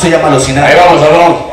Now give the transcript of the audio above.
Se llama alucinar. Ahí vamos, Alonso.